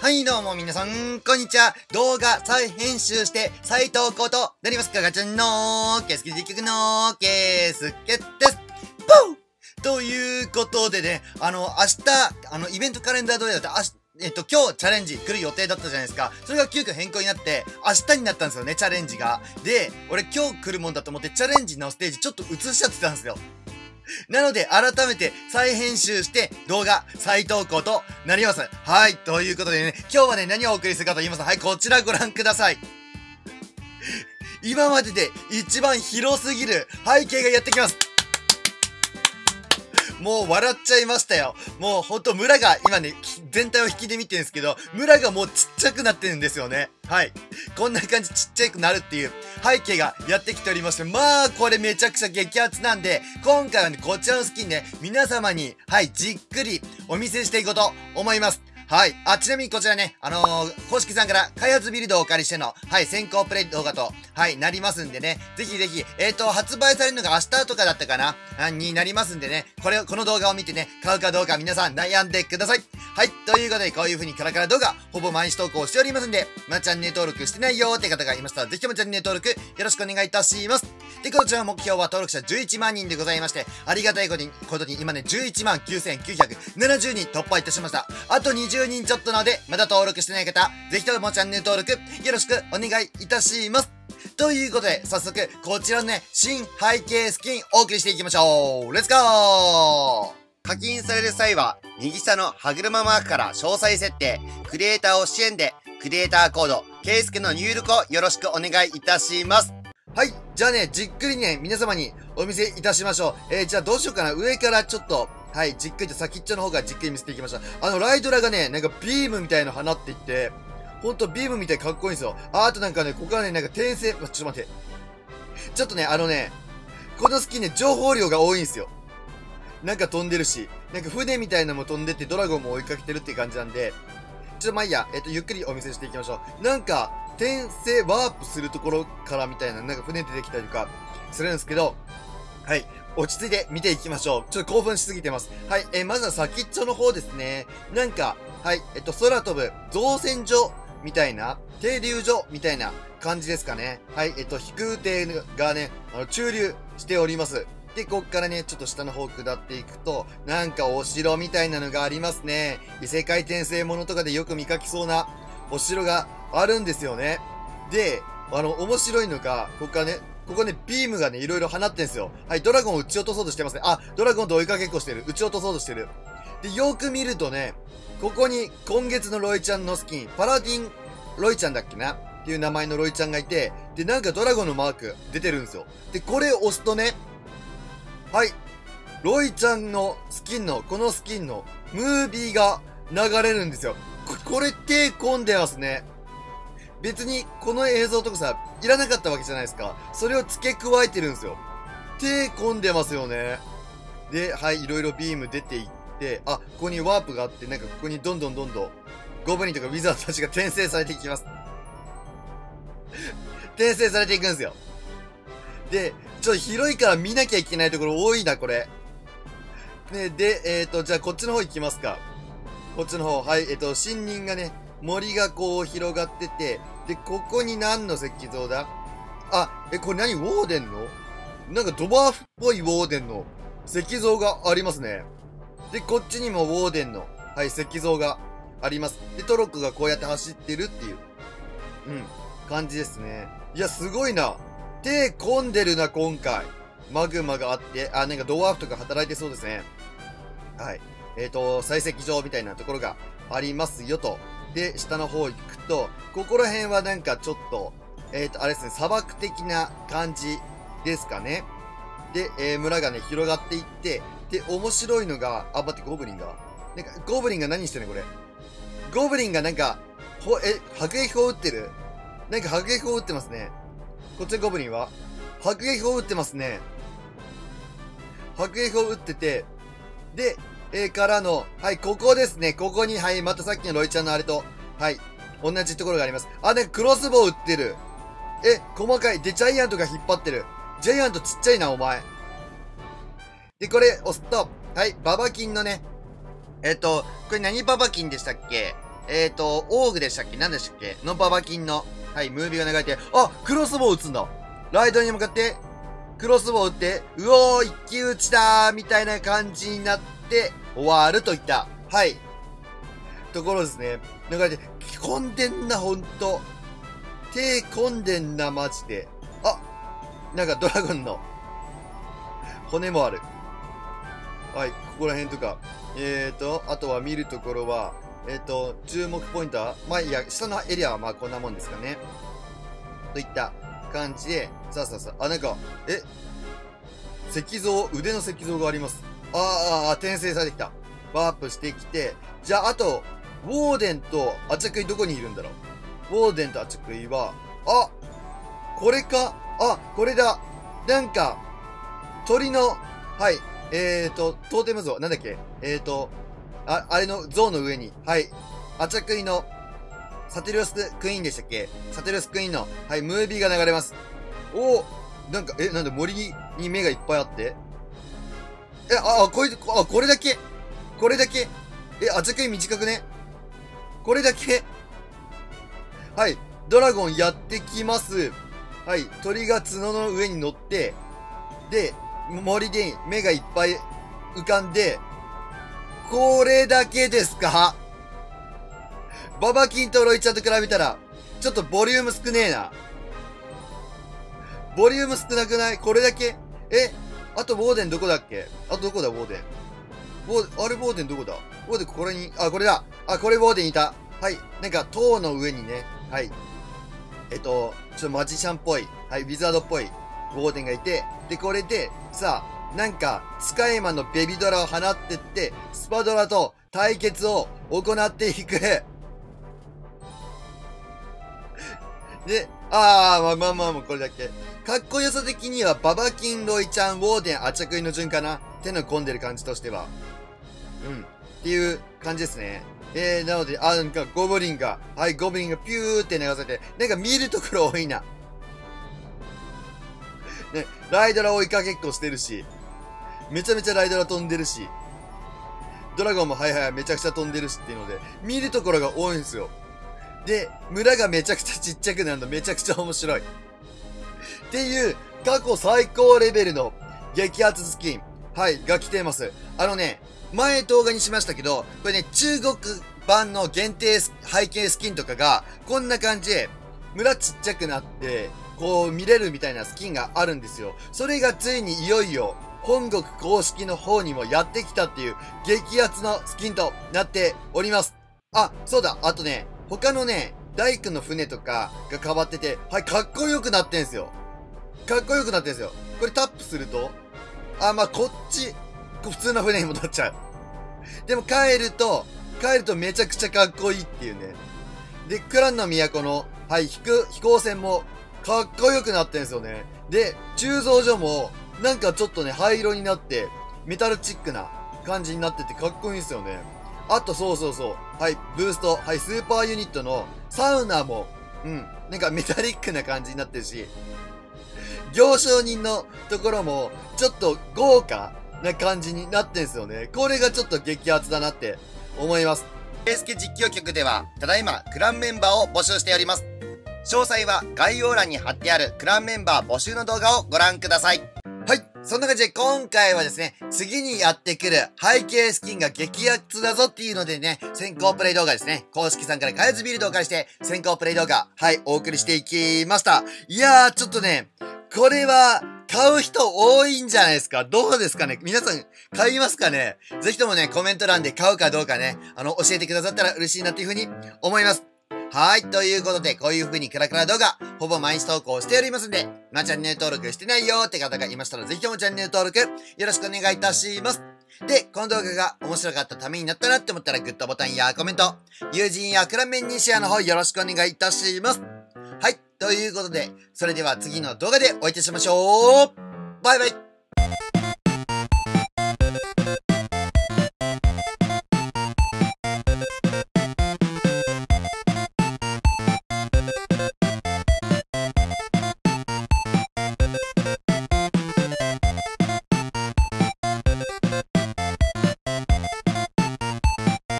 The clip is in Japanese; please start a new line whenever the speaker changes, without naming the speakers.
はい、どうも皆さん、こんにちは。動画再編集して再投稿となりますかガチャンのケースケ実況のケースケです。ポーということでね、あの、明日、あの、イベントカレンダー通りだった、明日、えっと、今日チャレンジ来る予定だったじゃないですか。それが急遽変更になって、明日になったんですよね、チャレンジが。で、俺今日来るもんだと思って、チャレンジのステージちょっと映しちゃってたんですよ。なので、改めて再編集して動画再投稿となります。はい。ということでね、今日はね、何をお送りするかと言いますと、はい、こちらご覧ください。今までで一番広すぎる背景がやってきます。もう笑っちゃいましたよ。もうほんと村が今ね、全体を引きで見てるんですけど、村がもうちっちゃくなってるんですよね。はい。こんな感じちっちゃくなるっていう背景がやってきておりまして、まあこれめちゃくちゃ激アツなんで、今回はね、こちらのスキンね、皆様に、はい、じっくりお見せしていこうと思います。はい。あ、ちなみにこちらね、あのー、公式さんから開発ビルドをお借りしての、はい、先行プレイ動画と、はい、なりますんでね、ぜひぜひ、えっ、ー、と、発売されるのが明日とかだったかな、あになりますんでね、これを、この動画を見てね、買うかどうか皆さん悩んでください。はい、ということで、こういう風にカラカラ動画、ほぼ毎日投稿しておりますんで、まあ、チャンネル登録してないよーって方がいましたら、ぜひともチャンネル登録、よろしくお願いいたします。で、こちらの目標は登録者11万人でございまして、ありがたいことに、ことに今ね、11万9970人突破いたしました。あと20人ちょっとなので、まだ登録してない方、ぜひともチャンネル登録、よろしくお願いいたします。ということで、早速、こちらのね、新背景スキンお送りしていきましょうレッツゴー課金される際は、右下の歯車マークから詳細設定、クリエイターを支援で、クリエイターコード、ケイスケの入力をよろしくお願いいたします。はい。じゃあね、じっくりね、皆様にお見せいたしましょう。えー、じゃあどうしようかな。上からちょっと、はい、じっくりと先っちょの方からじっくり見せていきましょう。あの、ライドラがね、なんかビームみたいの放っていって、ほんとビームみたいかっこいいんですよ。あ、あとなんかね、ここはね、なんか転生、ちょっと待って。ちょっとね、あのね、このスキンね、情報量が多いんですよ。なんか飛んでるし、なんか船みたいなのも飛んでってドラゴンも追いかけてるって感じなんで、ちょっとまあいいや、えっと、ゆっくりお見せしていきましょう。なんか、転生ワープするところからみたいな、なんか船出てきたりとかするんですけど、はい。落ち着いて見ていきましょう。ちょっと興奮しすぎてます。はい。えー、まずは先っちょの方ですね。なんか、はい。えっと、空飛ぶ造船所みたいな、停留所みたいな感じですかね。はい。えっと、飛空艇がね、あの、駐留しております。で、こっからね、ちょっと下の方下っていくと、なんかお城みたいなのがありますね。異世界転生ものとかでよく見かけそうなお城があるんですよね。で、あの、面白いのが、ここからね、ここね、ビームがね、いろいろ放ってんすよ。はい、ドラゴンを撃ち落とそうとしてますね。あ、ドラゴンと追いかけっこしてる。撃ち落とそうとしてる。で、よく見るとね、ここに今月のロイちゃんのスキン、パラディンロイちゃんだっけな？っていう名前のロイちゃんがいて、で、なんかドラゴンのマーク出てるんですよ。で、これ押すとね、はい、ロイちゃんのスキンの、このスキンのムービーが流れるんですよ。これ手込んでますね。別にこの映像とかさ、いらなかったわけじゃないですか。それを付け加えてるんですよ。手込んでますよね。で、はい、いろいろビーム出ていって、あ、ここにワープがあって、なんかここにどんどんどんどん、ゴブリンとかウィザードたちが転生されていきます。転生されていくんですよ。で、ちょっと広いから見なきゃいけないところ多いな、これ。ね、で、えっ、ー、と、じゃあこっちの方行きますか。こっちの方、はい、えっ、と、森林がね、森がこう広がってて、で、ここに何の石像だ？あ、え、これ何ウォーデンの？なんかドワーフっぽいウォーデンの石像がありますね。で、こっちにもウォーデンの、はい、石像があります。で、トロックがこうやって走ってるっていう、うん、感じですね。いや、すごいな。手込んでるな、今回。マグマがあって、あ、なんかドワーフとか働いてそうですね。はい。えっ、ー、と、採石場みたいなところがありますよと。で、下の方行くと、ここら辺はなんかちょっと、えっ、ー、と、あれですね、砂漠的な感じですかね。で、えー、村がね、広がっていって、で、面白いのが、あ、待って、ゴブリンが。なんか、ゴブリンが何してんのこれ？ゴブリンがなんか、ほ、え、迫撃砲撃ってる？なんか迫撃砲撃ってますね。こっちのゴブリンは？迫撃砲撃ってますね。迫撃砲撃ってて、で、えー、からの、はい、ここですね。ここに、はい、またさっきのロイちゃんのあれと、はい、同じところがあります。あ、ね、クロスボウ撃ってる。え、細かい。で、ジャイアントが引っ張ってる。ジャイアントちっちゃいな、お前。で、これ、押すと、はい、ババキンのね、えっ、と、これ何ババキンでしたっけ？えっ、ー、と、オーグでしたっけ？何でしたっけ？のババキンの、はい、ムービーが流れて、あクロスボウ撃つんだライドに向かって、クロスボウ撃って、うおー一騎打ちだーみたいな感じになって終わるといった、はい、ところですね。流れて、込んでんな、ほんと。手込んでんな、マジで。あなんかドラゴンの骨もある。はい、ここら辺とか。えーと、あとは見るところは、えっ、ー、と、注目ポイントは、まあいや、下のエリアはまあこんなもんですかね。といった感じで、さあさあさあ、あ、なんか、え石像、腕の石像があります。ああ、転生されてきた。ワープしてきて、じゃあ、あと、ウォーデンとアチャクイどこにいるんだろう。ウォーデンとアチャクイは、あこれか？あ、これだ。なんか、鳥の、はい、えーと、トーテム像、なんだっけ？えーと、あ、あれの像の上に、はい。アチャクイの、サテリオスクイーンでしたっけ？サテリオスクイーンの、はい、ムービーが流れます。おなんか、え、なんで森に目がいっぱいあって？え、あ、あ、これ、あ、これだけ。これだけ。え、アチャクイ短くね。これだけ。はい、ドラゴンやってきます。はい、鳥が角の上に乗って、で、森で目がいっぱい浮かんで、これだけですか？ババキンとロイちゃんと比べたら、ちょっとボリューム少ねえな。ボリューム少なくない？これだけ？えあと、ボーデンどこだっけ？あとどこだ、ボーデン？ボーあれ、ボーデンどこだ？ボーデンこれに、あ、これだ。あ、これボーデンいた。はい。なんか、塔の上にね、はい。えっと、ちょっとマジシャンっぽい、はい、ウィザードっぽい、ボーデンがいて、で、これで、さあ、なんか、スカイマンのベビドラを放ってって、スパドラと対決を行っていく。で、あー、まあまあまあまあ、これだけ？かっこよさ的には、ババキン、ロイちゃん、ウォーデン、アチャクイの順かな？手の込んでる感じとしては。うん。っていう感じですね。えー、なので、あ、なんか、ゴブリンが、はい、ゴブリンがピューって流されて、なんか見るところ多いな。ね、ライドラ追いかけっこしてるし、めちゃめちゃライドラ飛んでるし、ドラゴンもはいはいめちゃくちゃ飛んでるしっていうので、見るところが多いんですよ。で、村がめちゃくちゃちっちゃくなるのめちゃくちゃ面白い。っていう、過去最高レベルの激アツスキン、はい、が来ています。あのね、前動画にしましたけど、これね、中国版の限定背景スキンとかが、こんな感じで、村ちっちゃくなって、こう見れるみたいなスキンがあるんですよ。それがついにいよいよ、本国公式の方にもやってきたっていう激アツのスキンとなっております。あ、そうだ、あとね、他のね、大工の船とかが変わってて、はい、かっこよくなってんすよ。かっこよくなってるんですよ。これタップすると、あ、まあ、こっち、普通の船に戻っちゃう。でも帰ると、帰るとめちゃくちゃかっこいいっていうね。で、クランの都の、はい、飛飛行船もかっこよくなってんですよね。で、鋳造所も、なんかちょっとね、灰色になって、メタルチックな感じになっててかっこいいんですよね。あと、そうそうそう。はい、ブースト。はい、スーパーユニットのサウナも、うん、なんかメタリックな感じになってるし、行商人のところも、ちょっと豪華な感じになってんすよね。これがちょっと激アツだなって思います。ケイスケ実況局では、ただいまクランメンバーを募集しております。詳細は概要欄に貼ってあるクランメンバー募集の動画をご覧ください。はい。そんな感じで今回はですね、次にやってくる背景スキンが激アツだぞっていうのでね、先行プレイ動画ですね。公式さんから開発ビルドを借りして先行プレイ動画、はい、お送りしていきました。いやー、ちょっとね、これは、買う人多いんじゃないですか？どうですかね？皆さん、買いますかね？ぜひともね、コメント欄で買うかどうかね、あの、教えてくださったら嬉しいなっていうふうに思います。はい。ということで、こういう風にクラクラ動画、ほぼ毎日投稿しておりますんで、まあ、チャンネル登録してないよって方がいましたら、ぜひともチャンネル登録、よろしくお願いいたします。で、この動画が面白かったためになったなって思ったら、グッドボタンやコメント、友人やクラメンにシェアの方よろしくお願いいたします。はい。ということで、それでは次の動画でお会いいたしましょうバイバイ